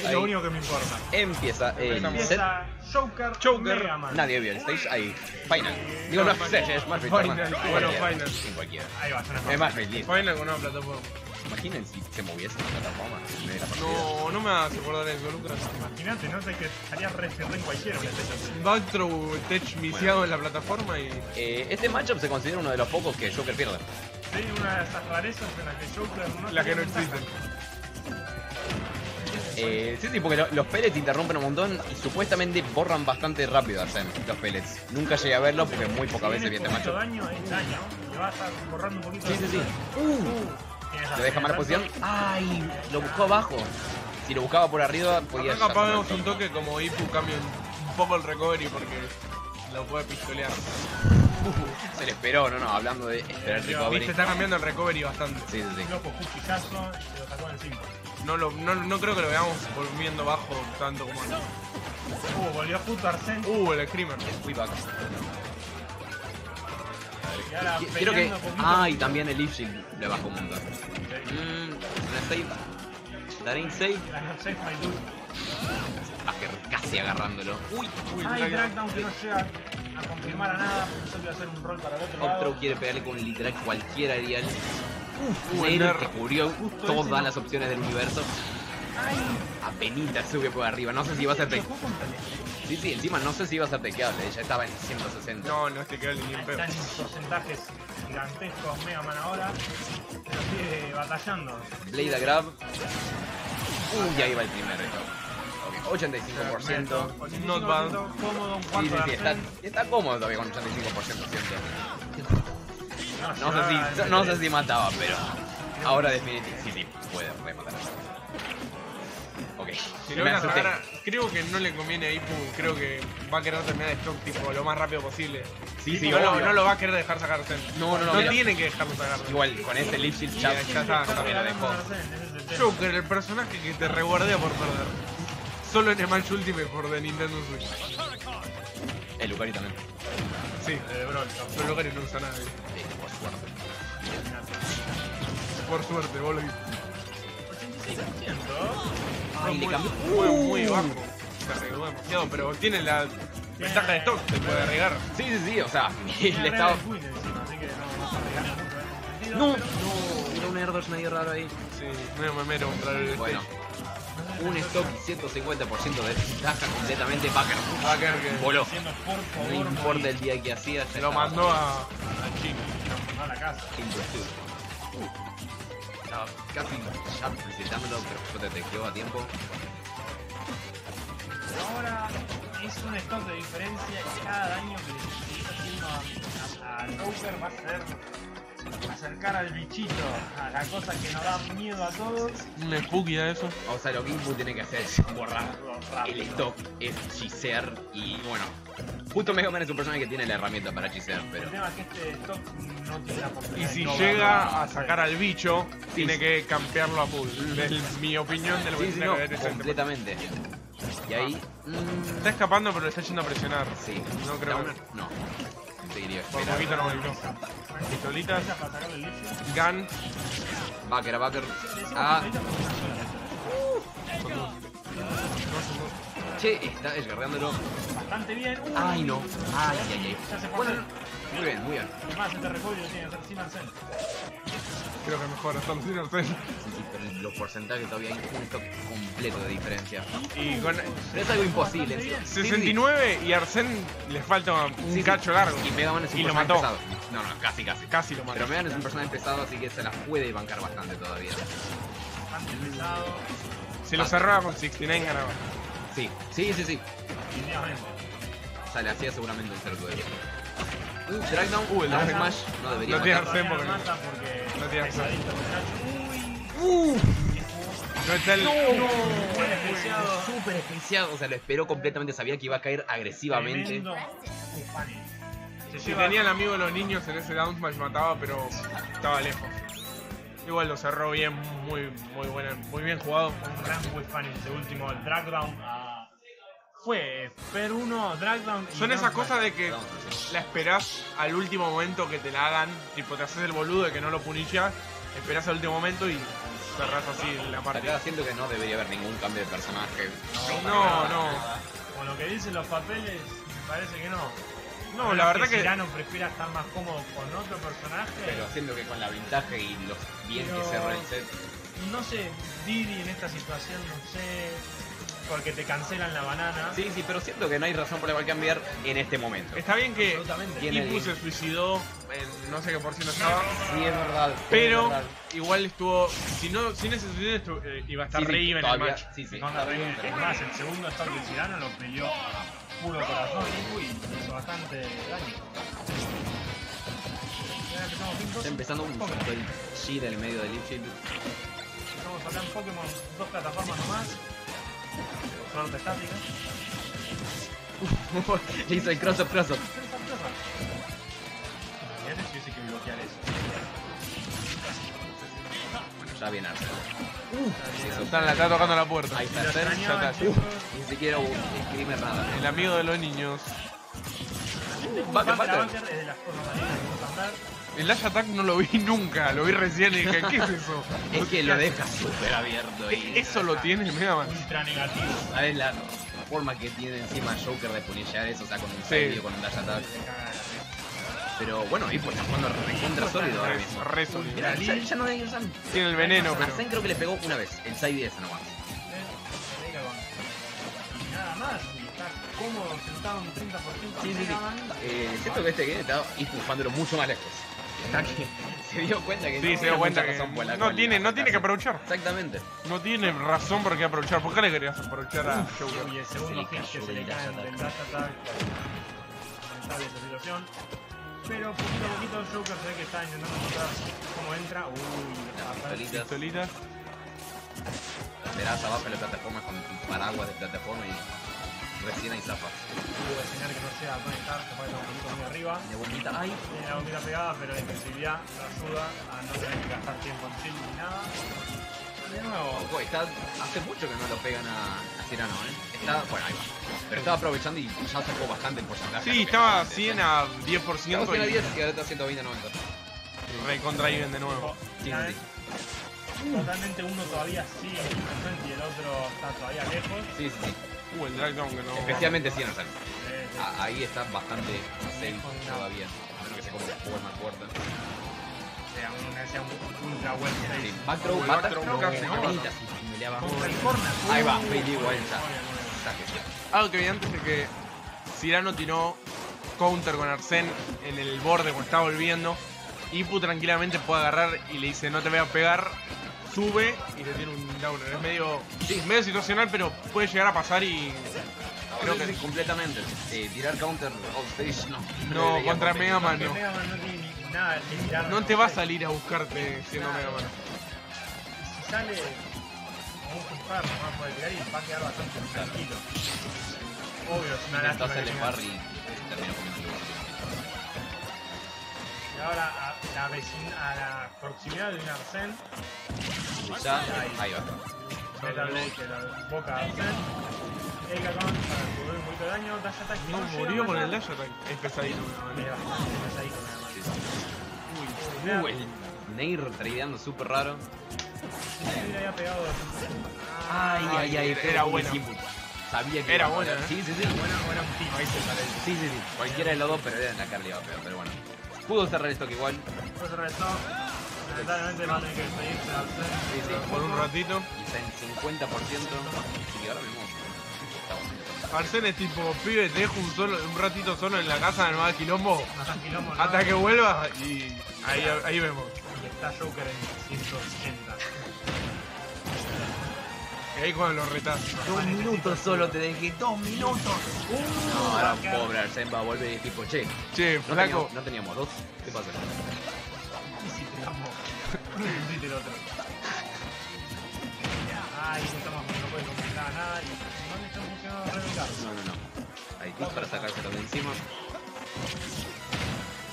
Es Ahí lo único que me importa. empieza el set. Empieza Joker, Joker. Mega Man. Nadie vio el stage. Ahí. Final. Digo, no, stage, es más Final, Final. bueno, Final. En cualquiera. Ahí va, suena Es más feliz. Final con una plataforma. Imaginen si se moviese la plataforma. de. No, no me hagas acordar eso, Lucas. Imagínate, no sé que estaría re re en cualquiera un stage. Backthrow tech viciado en la plataforma y. Eh, este matchup se considera uno de los pocos que Joker pierde. Sí, una de esas rarezas en las que Joker no La que no existen. Eh, sí, sí, porque lo- los pellets interrumpen un montón y supuestamente borran bastante rápido a Zen, los pellets. Nunca llegué a verlo porque muy pocas veces vi este matchup. daño, es daño. Le va a estar borrando un poquito Sí, de sí, sí. Uh, Lo deja mala posición. ¡Ay! Lo buscó abajo. Si lo buscaba por arriba, podía Acá capaz vemos el un toque. como Ipu cambia un poco el recovery porque lo puede pistolear. Se le esperó, no, no, hablando de esperar recovery. Viste, está cambiando el recovery bastante. Sí, sí, sí. Loco, y lo sacó en 5. No, lo, no, no creo que lo veamos volviendo bajo tanto como antes. Uh, volvió justo Arsene. Uh, el Screamer. Fui back. y ahora Qui- Quiero que. Ah, y también el Shield le bajó un montón. Mmm, una save. Darín save. La safe my dude. Backer casi agarrándolo. Uy, Uy, Ay, Dragdown. Dragdown que no llega a confirmar a nada. Pensó que iba a hacer un rol para el otro lado. Outro quiere pegarle con literal cualquier aerial. Ner. que cubrió todas las opciones del universo. Apenita sube por arriba. No sé si iba a ser el- Sí, sí, encima no sé si iba a ser tequeable. Ya estaba en 160. No, no te queda ni en pedo. Están en porcentajes gigantescos Mega Man ahora. Pero sigue batallando. Blade a grab. Uh, y ahí va el primer reto. Ok, 85%. Not bad. Cómodo, un Sí, cuarto sí, de sí, está, Arsene. está cómodo todavía con 85%, siento. No sé si, no sé si mataba, pero ahora definitivamente sí, sí, puede rematar. Ok, Si me lo van a asusté. sacar, creo que no le conviene a Ipu, creo que va a querer terminar de stock tipo lo más rápido posible. Sí, sí, no, lo, no lo va a querer dejar sacar Zen. No, no, no, No mira. tiene que dejarlo sacar Zen. Igual, con este Leaf Shield ya, está, me lo dejó. el. Joker, el personaje que te reguardea por perder. Solo en Smash Ultimate por de Nintendo Switch. El Lucari también. Sí, Eh, Brawl, pero Lucario no usa nada. Sí. Por suerte, vos lo viste. 86%. Ay, le muy, cambió. Fue muy bajo. Se arregló demasiado, pero tiene la ventaja de stock, te puede arreglar. Sí, sí, sí, o sea, así que no, no se No, no, era un Erdos medio raro ahí. Sí, medio memero contra el Bueno, un stock 150% de ventaja completamente. A quedar que voló. No importa el día que hacía, se lo mandó a, a. Lo mandó a la casa. Imposible. Estaba casi ya necesitándolo, pero yo detectó a tiempo. Ahora es un stock de diferencia y cada daño que le haciendo a, a, a Joker va a ser acercar al bichito, a la cosa que nos da miedo a todos. Un spooky a eso. O sea, lo que Input tiene que hacer es borrar el stock, es hechicear y bueno. Justo Mega Man es un personaje que tiene la herramienta para hechicear, pero. El tema es que este stock no tiene la Y posibilidad si de no llega a sacar al bicho, Sí, tiene sí. que campearlo a full. Es mi opinión de lo que Sí, tiene no, que ver ese completamente. Y ahí. mm, Está escapando, pero le está yendo a presionar. sí, No creo que- No. Por esperando. poquito no. Pistolitas, gun. Backer Backer. Ah, che, está desgarrándolo. Bastante bien. Uy. Ay, no. Ay, ay, ay. Bueno, muy bien, muy bien. Además, este tiene que sin. Creo que mejor hasta sin Arsene. Sí, sí, pero los porcentajes todavía hay un stock completo de diferencia. Y con Pero es algo imposible. sí, sí, sí. 69 y Arsene le falta un Sí, sí. cacho largo. Y Mega Man es un Y lo personaje mató. pesado. No, no, casi, casi. Casi lo mató. Pero Mega Man es un personaje pesado, así que se las puede bancar bastante todavía. Si lo cerraba con 69 ganaba. Sí, sí, sí, sí. Definitivamente. O sea, le hacía seguramente un cerco de Uh, Dragdown. Uh, el. Smash. No debería No tiene Todavía porque- no no tiene. Uy. No está el. Buen especiado. Súper especiado. O sea, lo esperó completamente. Sabía que iba a caer agresivamente. Si tenía el amigo de los niños en ese down smash mataba, pero estaba lejos. Igual lo cerró bien, muy, muy buena, muy bien jugado. un gran Ufani ese último. El Dragdown a... Fue Per 1, Dragdown y Son esas cosas de que la esperás al último momento que te la hagan, tipo te haces el boludo de que no lo punillas esperás al último momento y cerrás así la Acá partida. siento que no debería haber ningún cambio de personaje. No, no. Con lo que dicen los papeles, me parece que no. No, la verdad que. Cirano prefiera estar más cómodo con otro personaje. Pero siento que con la ventaja y los bien que cerra el set. No sé, Didi en esta situación, no sé. Porque te cancelan la banana. Sí, sí, pero siento que no hay razón por la cual cambiar en este momento. Está bien que Ipu se suicidó, en no sé qué por ciento estaba. Sí, es verdad. Pero igual estuvo. Si no, sin ese suicidio estu- eh, iba a estar re even el match. Sí, sí. Con la reina. Es más, el segundo stop de Cirano lo peleó a puro corazón Ipu y hizo bastante daño. Está empezando un G del medio del. Estamos acá en Pokémon, dos plataformas nomás. Estática. Le hizo el cross up, cross up. Imagínate si hubiese que bloquear eso. Bueno, ya viene Arsenal. Eso. Está, la está tocando la puerta. Ahí está está. Ni siquiera hubo screamer nada. El amigo de los niños. El Dash Attack no lo vi nunca, lo vi recién y dije, ¿qué es eso? Es que lo deja súper abierto y... Eso lo tiene el Mega Man. Ultra negativo. ¿Sabes la forma que tiene encima Joker de punillar eso? O sea, con un Sí. con un dash attack. Pero bueno, ahí pues está jugando recontra sólido ahora mismo. Re sólido. Mirá, ya, ya no. Tiene el veneno, pero. Zen creo que le pegó una vez, el side ese nomás. nada más. Y está cómodo sentado un 30% Sí, sí, sí. Eh, siento que este game está empujándolo mucho más lejos. Está que se dio cuenta que Sí, no se tiene dio cuenta que razón por la no tiene, no tiene que aprovechar. Exactamente. No tiene razón por qué aprovechar. ¿Por qué le querías aprovechar a Joker? Y el segundo hit que se le cae attack. dash attack. Lamentable esa situación. Pero poquito a poquito Joker se ve que está intentando encontrar cómo entra. Uy, pistolitas. Verás abajo la plataforma con paraguas de plataforma y recién ahí zafa. Tuvo que enseñar que no sea Tony Stark, que puede estar un poquito muy arriba. De bombita, ay. Tiene la bombita pegada, pero la defensividad lo ayuda a no tener que gastar tiempo en shield ni nada. De nuevo, Ojo, está, hace mucho que no lo pegan a, a Cirano, ¿eh? Está, bueno, ahí va. Pero estaba aprovechando y ya sacó bastante el porcentaje. Sí, estaba antes, 100 ¿eh? a Estaba 10% 100 a 10 y y ahora está 120 a 90. re contra Even de nuevo. Sí, sí, totalmente uno todavía sigue en presente y el otro está todavía lejos. Sí, sí, sí. Uh, el Dragdown que no. Especialmente 100 a 0. Eh, Ah, Ahí está bastante safe todavía. A menos que se compre un poco más fuerte. sea un, sea un ultra well Sí, el casi, ¿no? el. Ahí va, Bailey genial. Algo que vi antes de que Cirano tiró counter con Arsen en el borde cuando estaba volviendo. Ipu tranquilamente puede agarrar y le dice no te voy a pegar, sube y le tiene un downer. Es medio, Sí. medio situacional, pero puede llegar a pasar y creo que sí, completamente. Eh, tirar counter offstage no. No, debería contra. Mega Man no. Mega Man no tiene ni nada que tirar. no te va a salir a buscarte siendo Mega Man. Si sale como un Far, no va a poder tirar y va a quedar bastante tranquilo. Obvio, es una lástima. par tenga- y terminó comiendo Y ahora a la, vecina, a la proximidad de un ya, ahí va. Metal Blade que la boca a Arsene. Erika Con para cubrir un poquito de daño, Dash Attack. No, murió con el dash attack. Es pesadito. Es pesadito nada más. Sí, sí. Mira, Uh, el Nair tradeando súper raro. le había pegado. Ay, ay, ay, era bueno. Sabía que Era buena. ¿eh? Sí, sí, sí. Buena, buena ahí se sale. Sí, sí, sí. Cualquiera de los dos, pero era en la pegar. Pero bueno. Pudo cerrar el stock igual. Después restó. Lamentablemente va a tener que despedirse de Arsene. Sí, sí. Por un ratito. Y está en 50%. Y ahora mismo. Arsen es tipo, pibe, te dejo un, solo, un ratito solo en la casa, no hagas quilombo. Hasta quilombo, ¿no? Hasta que vuelva y ahí, ahí vemos. Y está Joker en 180. Y ahí cuando lo retás. Dos minutos solo te dejé, dos minutos. No, ahora pobre Arsen va a volver y es tipo, che, Che, no flaco. teníamos, no teníamos dos. ¿Qué pasa? Y si te amo. Dite el otro. Ay, no estamos, no puede comunicar nada y no está funcionando. No, no, no. Hay tips para sacárselo de encima.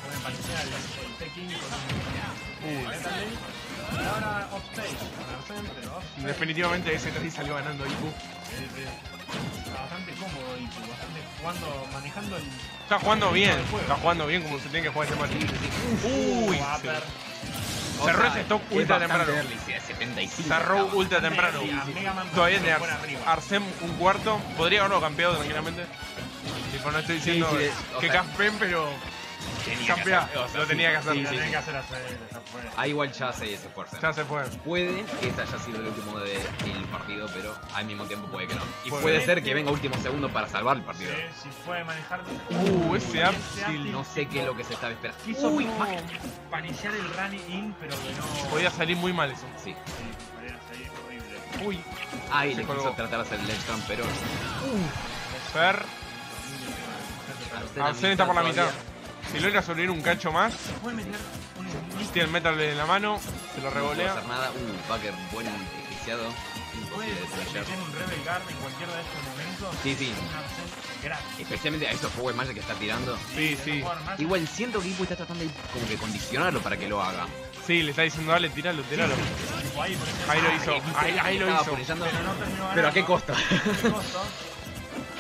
Pueden parecer Tekken con. Y ahora offstage con Arsene, pero offstage. Definitivamente ese 3 salió ganando Ipu. Eh, eh, Está bastante cómodo y bastante jugando, manejando el. Está jugando bien, el está jugando bien como se tiene que jugar este match. Uh, Uy, sí. Cerró sea, ese stock es ultra temprano. early, sí, es 75. Cerró ultra temprano. Sí, Todavía tiene. Arsem un cuarto. Podría haberlo campeado tranquilamente. Tipo, no estoy diciendo sí, o que sea, campen, pero Tenía que campea. hacer- o sea, Lo tenía que hacer. sí, Lo sí, tenés sí. que hacer. Ah, igual ya se esfuerza. Ya se fue. Puede que esta haya sido el último de- del partido, pero al mismo tiempo puede que no. Y Puede. puede ser que venga último segundo para salvar el partido. Sí, si puede manejar. Uh, ese Uy, up ese tilt. up No sé qué es lo que se estaba esperando. Quiso Uy, paniciar el running in, pero que no. Podía salir muy mal eso. Sí. Podía salir horrible. Uy, Ahí le colgó. quiso tratar de hacer el ledge pero. Fer. Arsene Arsene está por la mitad. Si logra sobrevivir un cacho más, Puede meter tiene el metal en la mano, se lo No revolea. hacer nada. Uh, Baker, buen. Puede Imposible de flashear. meter un Rebel Guard en cualquiera de estos momentos. Sí, sí. Especialmente a esos Power Magic que está tirando. Sí, sí. no. Igual siento que Ipu está tratando de como que condicionarlo para que lo haga. Sí, le está diciendo, dale, tiralo, tiralo. Ahí, lo hizo, ahí, ahí lo hizo. Pero no a qué costo. ¿Qué costo?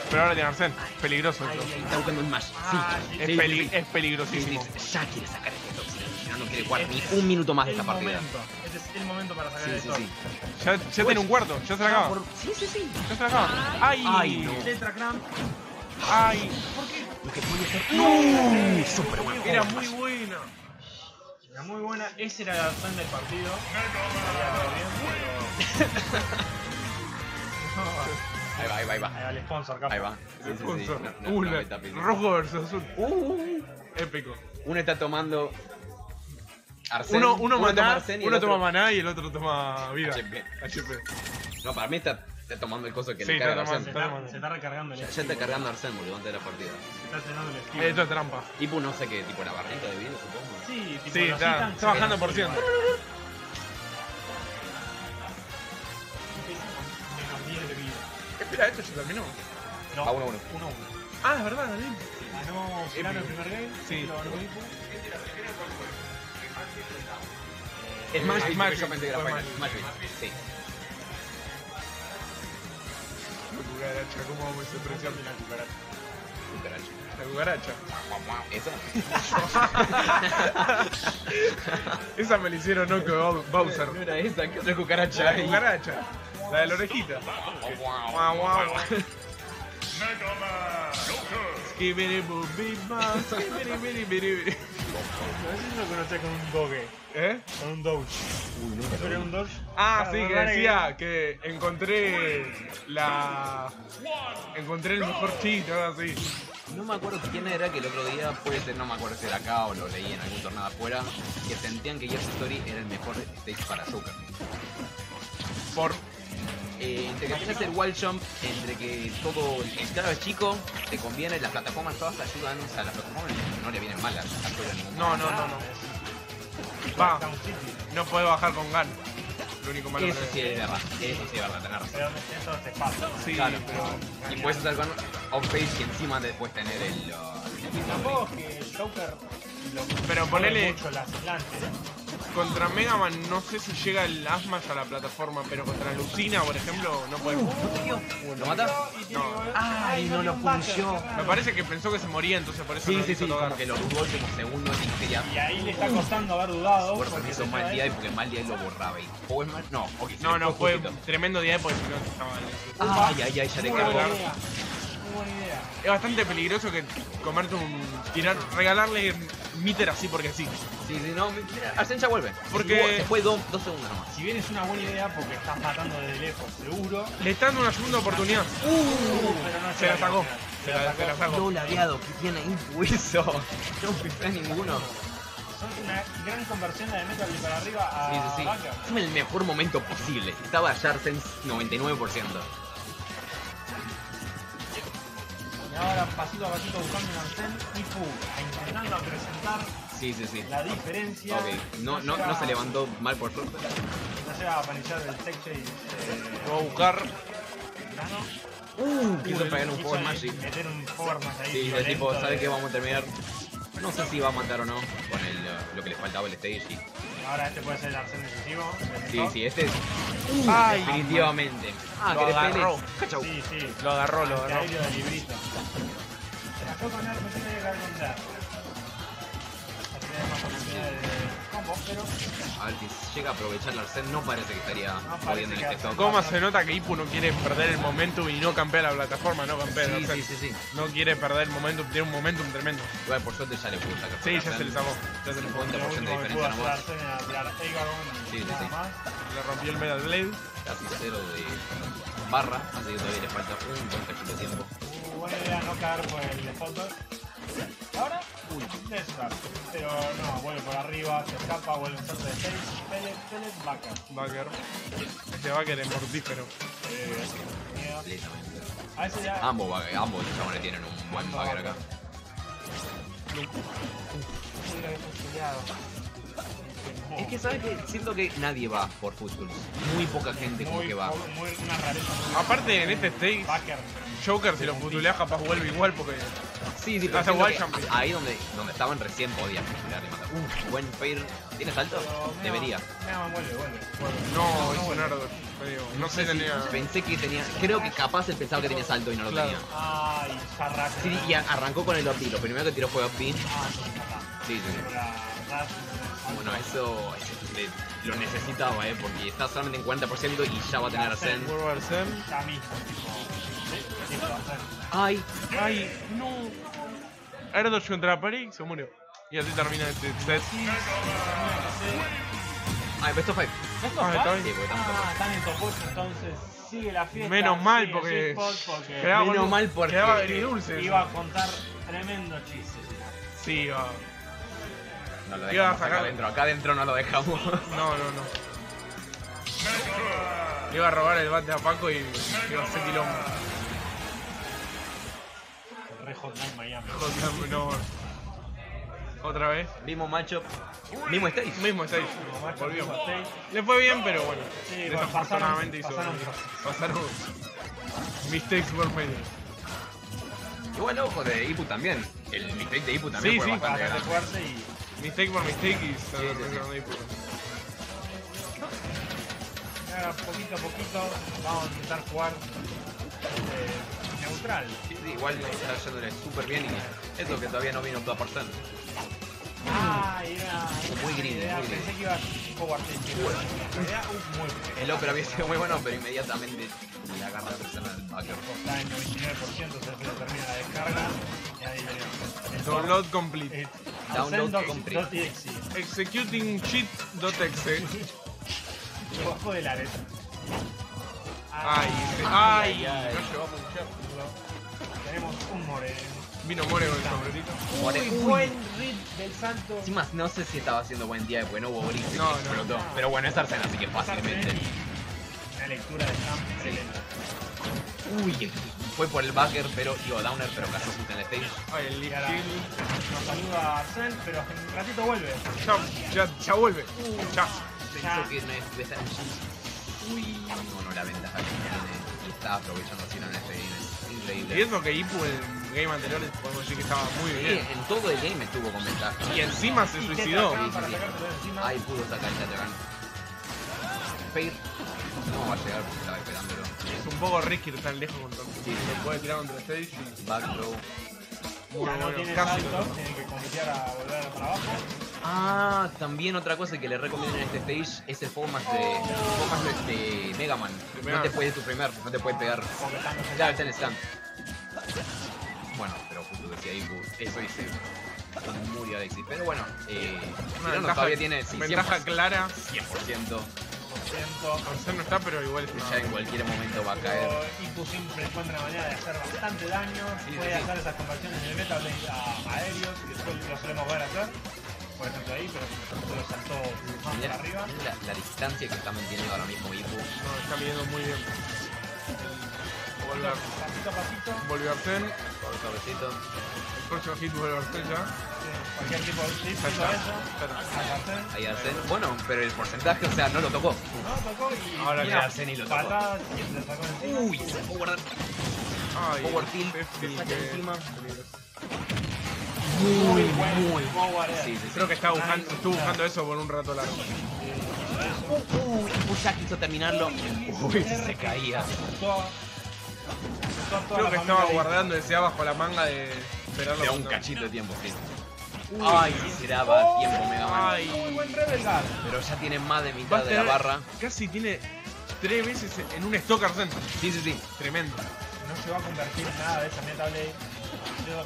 Pero ahora tiene Arsene. Peligroso eso. ahí está buscando un. Ah, Sí. sí. Es, Sí, peli- es peligrosísimo. Ya quiere sacar este top. Si no, no quiere jugar ni un minuto más de esta partida. momento. Este es el momento para sacar Sí, el top. sí. Ya, ya tiene un cuarto, ya se la acaba. Por- Sí, sí, sí. Ya se la acaba. ¡Ay! Ay, no. Tetra Cramp. ¡Ay! Lo que puede ser. ¡No! Súper bueno. Era muy buena. Era muy buena. Ese era el Arsene del partido. Ahí va, ahí va, ahí Ahí va. va el sponsor, capo. Ahí va. Sí, sí. Punto. No, no, Uh, no rojo versus azul. Uh, Épico. uno está tomando. Arsene. Uno, uno, toma maná, y el uno otro- toma maná y el otro toma vida. HP. HP. No, para mí está, está tomando el coso que Sí, le carga. Se está, se está recargando el Ya, ya está cargando a Arsene, boludo, antes de la partida. Se está llenando el skill. Esto es trampa. Ipu no sé qué, tipo la barrita de vida, supongo. Sí, tipo, Sí, está- está bajando por ciento. Espera, ¿esto ya terminó? No, Va 1-1. 1-1. Ah, es verdad, David. Ganó Filano el primer game. Sí. Lo ganó Ipu. Es más, Eh, yo Magic, pensé que era final. Magic. Magic, sí. La cucaracha, ¿cómo vamos a despreciar La cucaracha. Cucaracha. la cucaracha? ¿Esa? Esa me la hicieron no que Bowser. No era esa, ¿qué otra cucaracha La cucaracha. La de la orejita. Guau, guau. Skibidi boobie bop, skibidi bidi bidi bidi. Si lo conocés con un doge. ¿Eh? Con un doge. Uy, nunca ¿Eso era un doge? Ah, sí, que decía que encontré la. Encontré el mejor chiste, algo así. No me acuerdo quién era que el otro día, puede ser, no me acuerdo si era acá o lo leí en algún torneo de afuera, que sentían que Gears Story era el mejor stage para Joker. Por. Eh, entre que tienes el wall jump, entre que todo el claro es chico, te conviene, las plataformas todas te ayudan, o sea, las plataformas no le vienen mal a a Joker a ningún No, no, no, no. Va, no puede bajar con Gun. Lo único malo Eso que sí es verdad, eso sí es verdad, tenés razón. Pero eso te pasa. Sí, Claro. pero. Y puedes hacer con off-page y encima después tener el... uh, Y tampoco es que Joker lo Pero ponele- mucho las lances. Contra Mega Man no sé si llega el Asmash a la plataforma, pero contra Lucina, por ejemplo, no puede. ¿Lo mata? No. Ay, no lo punchó. Me parece que pensó que se moría, entonces por eso Sí, no sí, hizo sí, tocar. como que lo dudó como segundo y ya Y ahí le está costando haber dudado. Por eso porque hizo se mal día y porque mal día lo borraba. Y Power Man, no, ok, se No, le no, fue tremendo día porque si no estaba en Ay, ay, ay, ya le Muy cargó. buena idea. Muy buena idea. Es bastante peligroso que comerte un. tirar, regalarle Mitter así porque sí. Sí, sí, no, ya vuelve. Porque- fue dos, dos segundos nomás. Si bien es una buena idea porque estás matando desde lejos, seguro. Le está dando una segunda oportunidad. pero no Se la sacó. Se la, se la sacó. No ladeado, que tiene impulso. No pifé ninguno. Son una gran conversión de Metal para arriba a Sí, sí, sí. Fue el mejor momento posible. Estaba Jarsen 99%. Ahora pasito a pasito buscando un Arsene y Fu, intentando a presentar Sí, sí, sí. la diferencia. Ok, no, no, llega- no se levantó mal por suerte. No llega a aparecer el tech chase. Eh, Voy a buscar. Uh, quiso pegar un Power Magic. Meter un Power Magic ahí. Sí, violento tipo, ¿sabe de- qué? Vamos a terminar. No sé si va a matar o no con el, lo que le faltaba el stage. y- Ahora este puede ser el Arsene decisivo. Sí, sí, este es. Ay. definitivamente. Ah, Lo que agarró. Sí, sí. Lo agarró, lo agarró. Aéreo de librito. Se con a. Así que más oportunidades de pero A ver si llega a aprovechar la Arsene, no parece que estaría parece jodiendo en que este. ¿Cómo se nota que Ipu no quiere perder el momentum y no campea la plataforma? No campea Sí, el sí, sí, sí. No quiere perder el momentum, tiene un momentum tremendo. Igual por suerte ya le pudo sacar. Sí, ya se le sacó. Ya se le fue. 50% lo de diferencia hacer nomás. Sí, sí, sí. más. Le rompió el Metal Blade. Casi cero de barra, así que todavía le falta un buen cachito de tiempo. Uh, buena idea no caer por el de fotos. Ahora, uy, Desra. Pero no, vuelve por arriba, se escapa, vuelve a salto de Pellet, Pellet, Pellet, Backer. Backer. Este Backer es mortífero. Eh. Completamente. a ese ya. Ambos, bag- ambos chabones tienen un buen bagger acá. Mira que. Es que, ¿sabes qué? Siento que nadie va por Footballs. Muy poca gente como muy, que va. muy, una rareza muy Aparte, en este stage, Backer. Joker, si lo futuleas, capaz vuelve igual porque. Sí, sí, pero Hace ahí donde, donde estaban recién podían fusilar y matar. Uf, buen fair. ¿Tiene salto? Debería. Vuelve, vuelve. No, es un vuelve. medio- No sé, tenía. Pensé que tenía. Creo que capaz él pensaba que tenía salto y no lo Claro. tenía. Ay. Sí, y arrancó con el OP. Lo primero que tiró fue. Sí, Ah, sí, sí, Bueno, eso lo necesitaba, ¿eh? Porque está solamente en 40% y ya va a tener Arsen. World War Zen. Ya mismo. Ay, Ay, no. Ardos contra París se murió. Y así termina este set. ay, best of five. ¿Esto Ah, es está fácil? bien. Ah, están en top 8 entonces sigue la fiesta. Menos mal, sigue porque- porque Quedaba Menos con- mal porque- Quedaba agridulce. iba a contar tremendo chiste. Sí, va. No lo Iba a dejamos acá sacar- adentro. Acá adentro no lo dejamos. No, no, no. Iba a robar el bate a Paco y iba a hacer quilombo. Re Hotline Miami. Joder, no. Otra vez. Mismo macho. Mismo stage. Mismo stage. Macho, Volvió. mismo stage. Le fue bien, pero bueno. Sí, bueno, Desafortunadamente hizo. pasaron- Pasaron. Mistakes were made. Y bueno, ojo de Ipu también. El mistake de Ipu también Sí, fue sí, bastante Bastante grande. fuerte y Mistake por mistake y se Sí, sí, lo sí. ahora poquito a poquito vamos a intentar jugar eh, neutral. Sí, sí, igual está yéndole súper bien y eso que todavía no vino toda por cent. Ah, era Muy gris, idea, muy gris. Pensé que iba a jugar muy. El Opera había sido muy bueno, pero inmediatamente le agarra la presión al backer. Está en 99%, se le termina la descarga. Download complete. Download complete. dot exe. Executing cheat.exe. Debajo de la letra. Ay, Ah, ay, ay. no llevamos un shot. Tenemos un moreno. Vino More con el sombrerito. More- Uy. buen read del santo. Encima, no sé si estaba haciendo buen día, porque no hubo No, no. explotó. Pero bueno, es Arsena, así que fácilmente. Una lectura de Sam excelente. Uy, fue por el backer, pero digo downer, pero casi justo en el stage. Ay, el Hill. nos saluda Arcel, pero en un ratito vuelve. Ya, ya, ya vuelve. Ya. Pensó que no estuviese en Uy, no, no, la ventaja que tiene. Y está aprovechando así en este game. Es Y increíble. eso que Ipu en el game anterior podemos decir que estaba muy Sí, bien. en todo el game estuvo con ventaja. Y encima se Y suicidó. Sí, sí. Ahí pudo sacar el Tetragan. Fair no va a llegar porque estaba esperándolo. Es un poco risky estar lejos contra Sí. Lo puede tirar contra stage y. Back row. Muy Ya no bueno, tiene casi tiene que confiar a volver para abajo. Ah, también otra cosa que le recomiendo en este stage es el formas de, de, de Mega Man. No te Man. puede suprimir, no te puede pegar. Ya, está en stand. Bueno, pero justo decía Ibu, eso de éxito. Pero bueno, eh, Una ventaja, todavía tiene sí, ventaja 100%, clara. 100%. Arcel no está, pero igual Ya en cualquier momento va a caer. Pero Ipu siempre encuentra manera de hacer bastante daño. Sí, puede sí, hacer esas conversiones de Blade a aéreos, que después lo solemos ver hacer. Por ejemplo ahí, pero lo saltó más Mirá, para arriba. mirá la, la distancia que está manteniendo ahora mismo Ibu. No, está midiendo muy bien. Pasito a pasito. volvió. El próximo hit vuelve ya. sí, Cualquier tipo de eso. Ahí Arsen. Bueno, pero el porcentaje, o sea, no lo tocó. No, tocó y. Ahora Mira, Arsen y lo tocó. Patadas y le sacó encima. Uy, se guardar. Power tilt, saca encima. Muy muy. Sí. Creo que estaba buscando, estuvo buscando eso por un rato largo. Uy, ya quiso terminarlo. Uy, se caía. Creo que estaba guardando ese bajo la manga de esperarlo. Da un cachito de tiempo, sí. Ay, si se daba tiempo Mega Man. Ay. Muy buen. Pero ya tiene más de mitad de la barra. Casi tiene tres veces en un stock Arsene. Sí, sí, sí. Tremendo. No se va a convertir en nada de esa Meta Blade.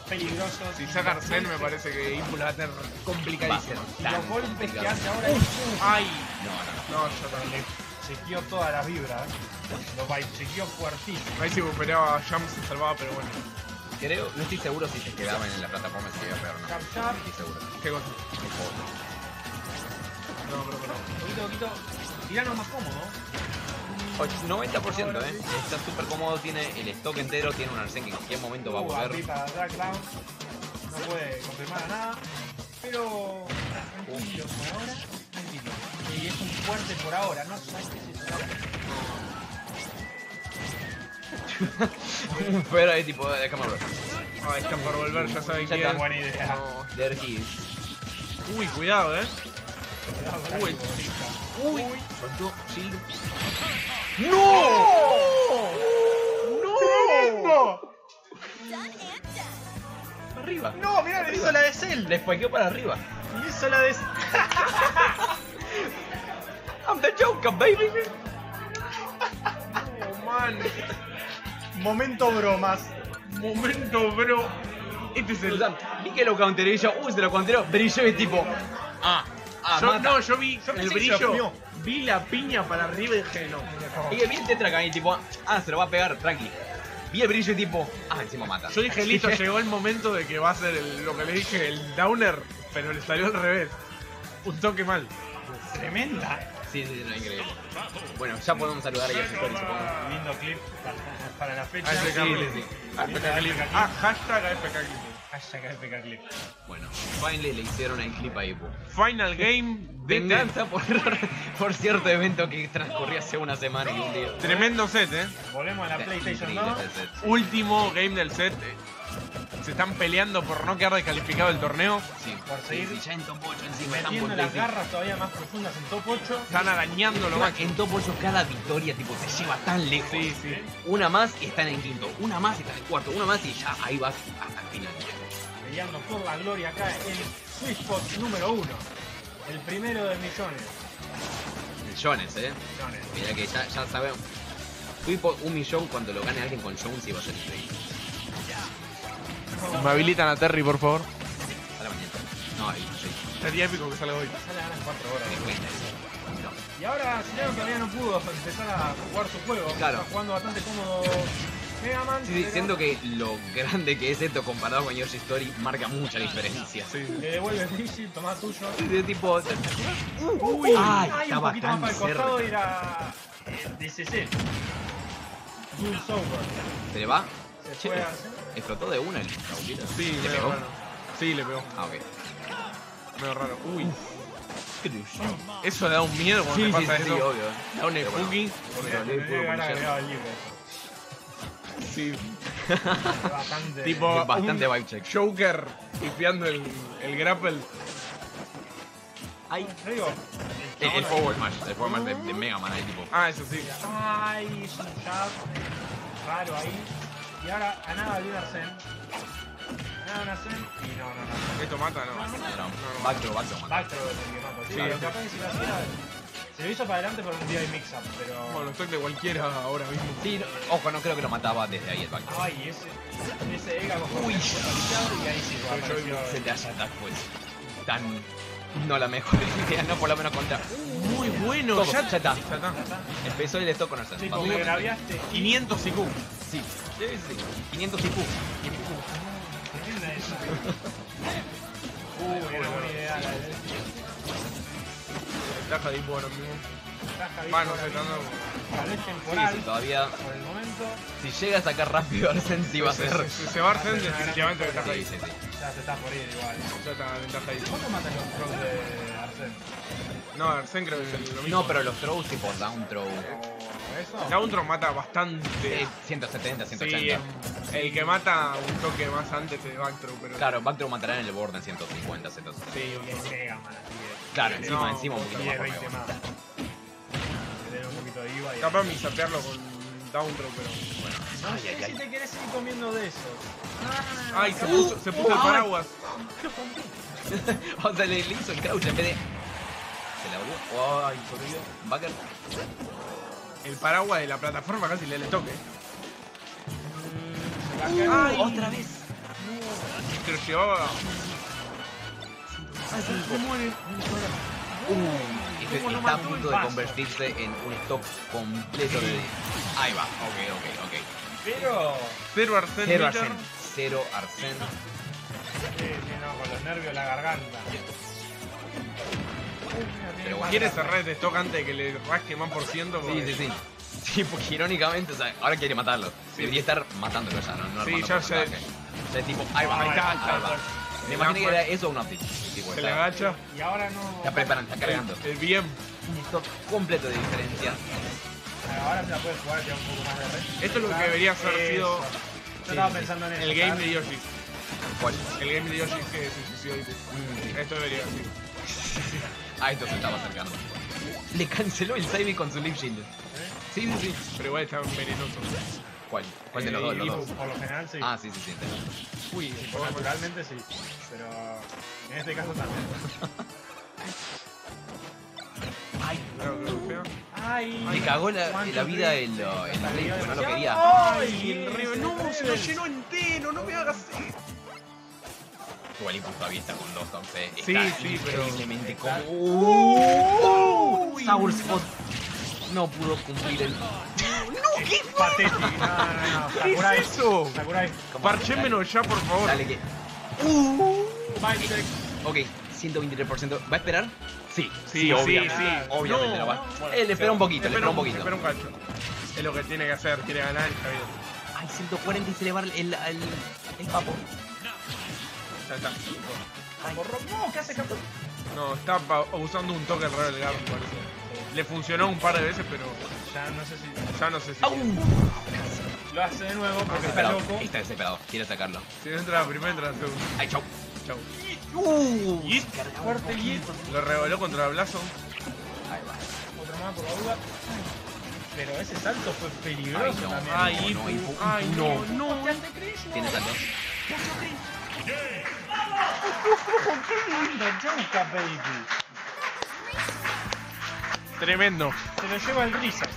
Peligrosos. Si saca Arsene me parece que Impulse va a tener complicadísimo. Los golpes que hace ahora es Ay. No, no, No, yo también. chequeó todas las vibras. Lo va- chequeó fuertísimo. Ahí si operaba a Jump se salvaba, pero bueno. no. Creo, no estoy seguro si se quedaba en la plataforma si se iba a pegar o no. Estoy seguro. ¿Qué cosa? No, pero no. Poquito, poquito. Tirano más cómodo. Och- 90%, eh. Está súper cómodo, tiene el stock entero, tiene un Arsene que en cualquier momento va a volver. No puede confirmar a nada. Pero tranquilo por ahora. Tranquilo. Y es un fuerte por ahora. No sabes qué es eso. Pero es tipo, déjame. Ah, están por volver, ya saben quién. está. Buena idea. No. There he is. Uy, cuidado, eh. Uy. Uy, soltó Shield. ¡No! Arriba. ¡No! Mirá, le hizo la de Cell. Le spikeó para arriba. Le hizo la de I'm the Joker, baby. Oh, man. Momento bromas. Momento, bro. Este es el. Vi que lo counteré y yo, uy, se lo counteró. Brilló y tipo, ah, Yo, mata. no, yo vi Yo el brillo. Vi la piña para arriba y dije, no. Y vi el tetra y tipo, ah, se lo va a pegar, tranqui. Vi el brillo y tipo, ah, encima mata. Yo dije, listo, llegó el momento de que va a ser el- lo que le dije, el downer, pero le salió al revés. Un toque mal. Tremenda. Sí, sí, sí, no, increíble. Bueno, ya podemos saludar a Jeff Story, supongo. Lindo clip para, para la fecha. AFK sí, sí. AFK Clip. Ah, hashtag AFK Clip. Hashtag AFK clip. Bueno, finally le hicieron el clip a Ipu. Final game de Venganza por, por cierto evento que transcurrió hace una semana y un día. Tremendo set, eh. Volvemos a la PlayStation Increíble 2. este set. Último game del set. Se están peleando por no quedar descalificado del torneo. Sí, Por seguir sí, sí, ya en top 8 encima están Metiendo las garras todavía más profundas en top 8. Están arañando lo máximo. En top 8 cada victoria tipo te lleva tan lejos. Sí, sí. Una más y están en quinto, una más y están en cuarto, una más y ya ahí vas hasta el final. Peleando por la gloria acá en Sweet Spot número 1. El primero de millones. Millones, eh. Millones. Mira que ya, ya sabemos. Fui por un millón cuando lo gane alguien con Jones y va a ser increíble. Me habilitan a Terry, por favor. A la mañana. No, ahí, sí. Sería épico que salga hoy. Ya le ganan 4 horas. No. Y ahora Sileno todavía no pudo empezar a jugar su juego. Claro. Está jugando bastante cómodo Pero siento que lo grande que es esto comparado con Yoshi Story marca mucha diferencia. Sí. Le devuelve tomá tuyo. Sí, de tipo. Uy, Ay, un estaba poquito tan más para el costado era DCC. Sober. ¿Se le va? Se Che, fue explotó de una el. Sí, ¿Le pegó? raro. Sí, le pegó. Ah, ok. Medio raro. Uy, eso da un miedo cuando Sí, te pasa sí, eso. sí, obvio. Da un. Porque Sí. Bastante. Tipo, Bastante vibe check. Joker tipeando el, el grapple. Ay, Yo digo, el, el forward smash, el forward smash de, de Mega Man ahí tipo. Ah, eso sí. Ay, es un jab raro ahí. Y ahora Arsene. Ganaba un Arsene y no, no, no. Esto mata, no. No, no, man. Backthrow es el que mata. Sí, Sí. capaz que si lo hacía. Se lo hizo para adelante por un día de mix-up, pero. Bueno, estoy de cualquiera ahora mismo. Sí, no- ojo, no creo que lo mataba desde ahí el backthrow. Ay, ese. Ese Ega con Uy. y ahí sí. Se te haya attack pues. Tan. No la mejor idea, no por lo menos contra. Muy bueno. Ya, ya está. Ya está. Empezó el stock con el Sí, como que graviaste. 500 IQ. Sí, sí, sí. 500 IQ. Tremenda esa. Uy, era buena idea la de De IQ ahora mismo. Taja Bueno, se está Sí, todavía. Por el momento. Si llega a sacar rápido Arsen, va a Se, ser. se, se va a Arsen definitivamente sí, sí. Ya se está por ir igual. Ya está ventaja ahí. ¿Cuánto matan los pros de Arsene? No, Arsen creo que es lo mismo. No, pero los throws tipo down throw. ¿O eso? Downtron mata bastante. eh, 170, Sí, 180. El que mata un toque más antes de Backthrow, pero. Claro, backthrow matará en el borde en 150, 160. Sí, es Mega Man, así que. Claro, encima, No, encima un poquito Y más es por 20 Mega Man. más. Tener un poquito de IVA y. capaz mi sapearlo con down throw, pero. No Ay, sé ay, si ay. te querés seguir comiendo de esos. Ay, se puso, se puso el Ay. paraguas. o sea, le, le hizo el crouch en vez de. Se la volvió. Ay, sobrevivió. Backer. El paraguas de la plataforma casi le le toque. Ay, otra vez. Se lo llevaba. Ay, sí, Se muere. Uh, este ¿Cómo no está a punto de convertirse en un stock completo de. Ahí va, ok, ok, ok. Pero. Cero Arsene Cero. Arsen. Cero Arsen. Sí, sí, no, con los nervios la garganta. Pero bueno. ¿Quiere cerrar este stock antes de que le rasque más por ciento? Sí, sí, sí. Sí, porque irónicamente, o sea, ahora quiere matarlo. Sí. Debería estar matándolo ya, no, no Sí, ya sé. O sea, tipo, ahí va, Ahí está, ahí va. Me imaginé que era eso o un update. Tipo, Se le agacha. Y ahora no. está preparando, está cargando. El bien. Un stock completo de diferencia. Ahora se la puedes jugar ya un poco más de red. Esto es lo que debería haber Eso. sido Yo estaba pensando en eso. el game de Yoshi. ¿Cuál? El game de Yoshi que se suicidó. Mm, Esto debería ser. Ah, esto se estaba acercando. Le canceló el save con su Leaf Shield. Sí, sí, sí. Pero igual está venenoso. ¿Cuál? ¿Cuál de Eh, los dos? Los Ibu. dos. Por lo general sí. Ah, sí, sí, sí. entiendo. Uy, Naturalmente sí. Pero en este caso también. Ay, claro golpea. Ay. me cagó la, la vida lo Salió Leaf, porque no lo quería. Ay, el. No, se lo llenó entero. No me hagas eso. Igual está con dos, entonces. Sí, está sí, pero- Increíblemente como. Sour Spot no pudo cumplir el. Patético. No, no, no. ¿Qué Sakurai. es eso? Sakurai. Parchémelo ya, por favor. Dale que. Check. Ok, 123%. ¿Va a esperar? Sí, Sí, sí, obviamente. sí. Obviamente No. lo va. Él espera un poquito, espera un poquito. Espera un cacho. Es lo que tiene que hacer, quiere ganar y está bien. Ay, 140 y se le va el, el, el, el papo. Ya está. Ay, No, ¿qué hace campeón? No, está pa- usando un toque raro el Garm, parece. Le funcionó un par de veces, pero Ya no sé si ya no sé si. ¡Au! lo hace de nuevo porque está Desesperado. loco. Está desesperado, quiere sacarlo. Si no entra la primera, entra la segunda. Ay, chau. Chau. Uh, Yeet. Fuerte y Lo revoló contra Blason. Ahí va. Otro más por la duda. Pero ese salto fue peligroso Ay, no. también. Ay, no. Ipu. Ay, no, no. Tiene salto. The Joker, baby. Tremendo. Se lo lleva el Risa.